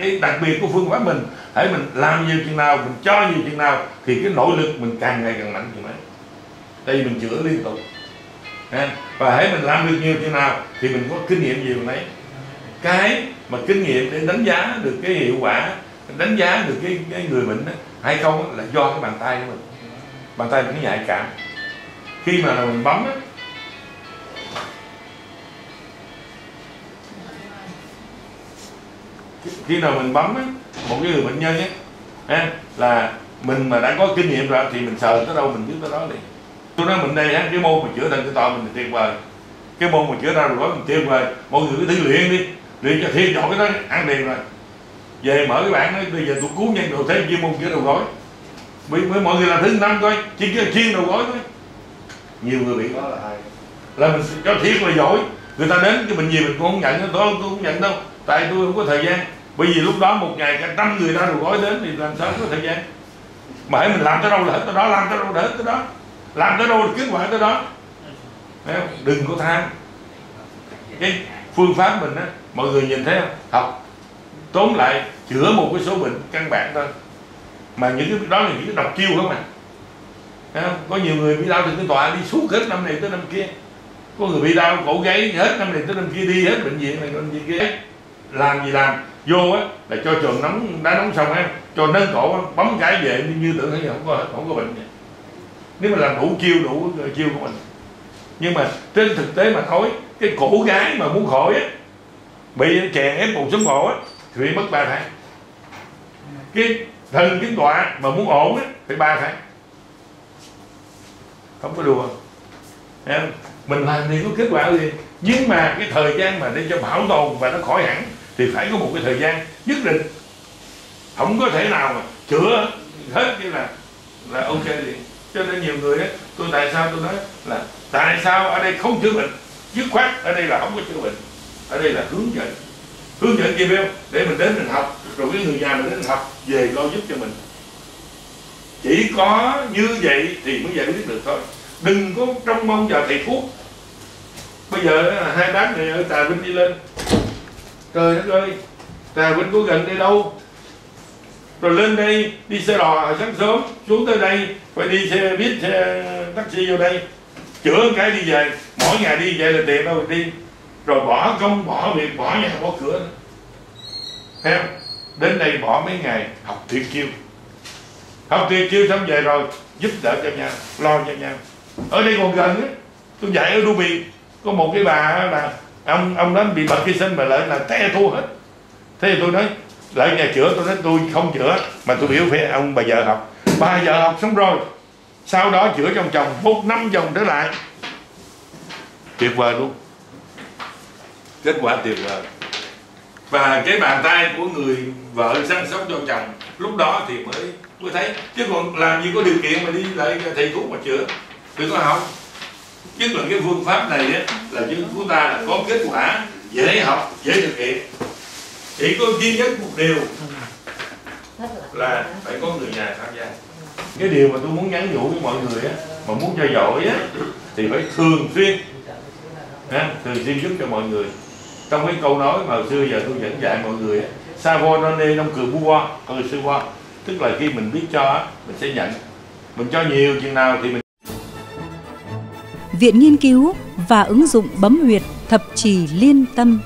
cái đặc biệt của phương pháp mình. Hãy mình làm nhiều chừng nào mình cho nhiều chừng nào thì cái nội lực mình càng ngày càng mạnh chừng ấy. Tại vì mình chữa liên tục. Và hãy mình làm được nhiều chừng nào thì mình có kinh nghiệm nhiều đấy. Cái mà kinh nghiệm để đánh giá được cái hiệu quả đánh giá được cái, cái người bệnh đó, hay không là do cái bàn tay của mình. Bàn tay mình nó nhạy cảm. Khi mà mình bấm á, khi nào mình bấm á, một cái người bệnh nhân á ha, là mình mà đã có kinh nghiệm rồi thì mình sờ tới đâu mình biết tới đó liền. Tôi nói mình đây á cái môn mà chữa thành cái tòa mình thì tuyệt vời. Cái môn mà chữa ra rồi gói mình tuyệt vời. Mọi người cứ thử luyện đi luyện cho thiên chọn cái đó ăn liền rồi. Về mở cái bảng nói bây giờ tôi cứu nhân đồ thế chuyên môn chữa đầu gói với, với mọi người làm thứ năm coi chỉ chuyên, chuyên đầu gói thôi. Nhiều người bị. Đó là là mình cho thiệt là giỏi. Người ta đến cái bệnh gì mình cũng không nhận tôi tôi cũng không nhận đâu. Tại tôi không có thời gian bởi vì lúc đó một ngày cả trăm người ra đồ gói đến thì làm sao có thời gian? Mà hãy mình làm tới đâu là hết tới đó, làm tới đâu là hết tới đó. Làm tới đâu là kết quả tới đó. Thấy không? đừng có tham. Cái phương pháp mình á, mọi người nhìn thấy không? Học. Tóm lại, chữa một cái số bệnh căn bản thôi. Mà những cái đó là những cái độc chiêu không à? Thấy không? có nhiều người bị đau từ cái tọa đi suốt hết năm này tới năm kia. Có người bị đau, cổ gáy hết năm này tới năm kia, đi hết bệnh viện này, bệnh viện kia. Làm gì làm? Vô á là cho trường nóng đá nóng xong á cho nâng cổ á, bấm cái về như, tưởng thấy không có không có bệnh vậy. nếu mà làm đủ chiêu đủ chiêu của mình. Nhưng mà trên thực tế mà thôi cái cổ gái mà muốn khỏi á bị chèn ép một sống cổ á thì bị mất 3 tháng. Cái thần kinh tọa mà muốn ổn á phải 3 tháng. Không có đùa. Em mình làm thì có kết quả gì? Nhưng mà cái thời gian mà để cho bảo tồn và nó khỏi hẳn thì phải có một cái thời gian nhất định. Không có thể nào mà chữa hết như là là ok liền. Cho nên nhiều người á, tôi tại sao tôi nói là tại sao ở đây không chữa bệnh? Dứt khoát ở đây là không có chữa bệnh. Ở đây là hướng dẫn. Hướng dẫn gì không? Để mình đến mình học. Rồi cái người nhà mình đến mình học, về lo giúp cho mình. Chỉ có như vậy thì mới giải quyết được thôi. Đừng có trông mong vào thầy thuốc. Bây giờ hai bác này ở trà vinh đi lên trời đất ơi trà vinh có gần đây đâu. Rồi lên đây, đi xe đò sáng sớm, xuống tới đây, phải đi xe buýt, xe taxi vô đây. Chữa một cái đi về mỗi ngày đi về là tiền đâu đi. Rồi bỏ công, bỏ việc, bỏ nhà, bỏ cửa. Theo đến đây bỏ mấy ngày, học tuyệt chiêu. Học tuyệt chiêu xong về rồi, giúp đỡ cho nhau, lo cho nhau. Ở đây còn gần á, tôi dạy ở Ruby có một cái bà là ông ông đó bị bệnh khi sinh mà lại là té thua hết. Thế thì tôi nói, lại nhà chữa, tôi nói, tôi không chữa, mà tôi biểu phải ông bà vợ học. Bà vợ học xong rồi, sau đó chữa trong chồng một năm chồng trở lại. Tuyệt vời luôn. Kết quả tuyệt vời. Và cái bàn tay của người vợ săn sóc cho chồng, lúc đó thì mới mới thấy. Chứ còn làm gì có điều kiện mà đi lại thầy thuốc mà chữa. Đừng có học nhất là cái phương pháp này á, là chúng chúng ta là có kết quả dễ học dễ thực hiện. Chỉ có duy nhất một điều là phải có người nhà tham gia. Cái điều mà tôi muốn nhắn nhủ với mọi người á mà muốn cho giỏi á thì phải thường xuyên ha, thường xuyên giúp cho mọi người. Trong cái câu nói mà xưa giờ tôi dẫn dạy mọi người á savo nó nên nông cừ bua người sư qua tức là khi mình biết cho á, mình sẽ nhận. Mình cho nhiều chừng nào thì mình Viện Nghiên cứu và ứng dụng bấm huyệt thập trì liên tâm.